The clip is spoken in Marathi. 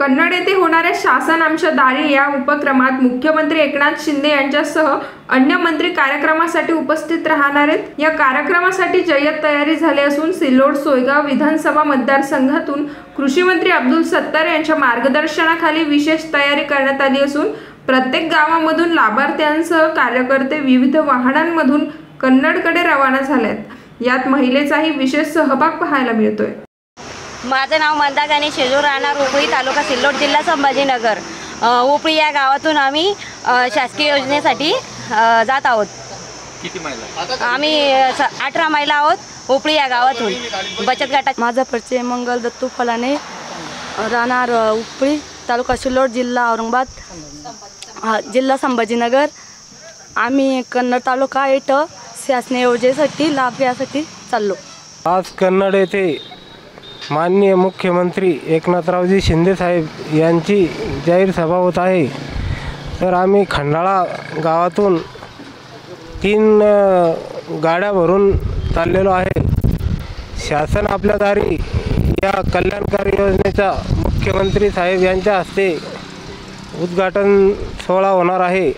कन्नड येथे होणाऱ्या शासन आमच्या दारी या उपक्रमात मुख्यमंत्री एकनाथ शिंदे यांच्यासह अन्य मंत्री कार्यक्रमासाठी उपस्थित राहणार आहेत. या कार्यक्रमासाठी जय्यत तयारी झाली असून सिल्लोड सोयगाव विधानसभा मतदारसंघातून कृषी मंत्री अब्दुल सत्तार यांच्या मार्गदर्शनाखाली विशेष तयारी करण्यात आली असून प्रत्येक गावामधून लाभार्थ्यांसह कार्यकर्ते विविध वाहनांमधून कन्नडकडे रवाना झालेत. यात महिलेचाही विशेष सहभाग पाहायला मिळतोय. माझं नाव मंदा गणेश शेजूर राहणार उपळी तालुका सिल्लोड जिल्हा संभाजीनगर. उपळी या गावातून आम्ही शासकीय योजनेसाठी जात आहोत. आम्ही अठरा महिला आहोत उपळी या गावातून. बचत गटात माझा परिचय मंगल दत्तू फलाने राहणार उपळी तालुका सिल्लोड जिल्हा औरंगाबाद हा, जिल्हा संभाजीनगर. आम्ही कन्नड तालुका इथं शासनीय योजनेसाठी लाभ घ्यासाठी चाललो. आज कन्नड येथे माननीय मुख्यमंत्री एकनाथरावजी शिंदेसाहेब यांची जाहीर सभा होत आहे. तर आम्ही खंडाळा गावातून तीन गाड्या भरून चाललेलो आहे. शासन आपल्या दारी या कल्याणकारी योजनेचा मुख्यमंत्री साहेब यांच्या हस्ते उद्घाटन सोहळा होणार आहे.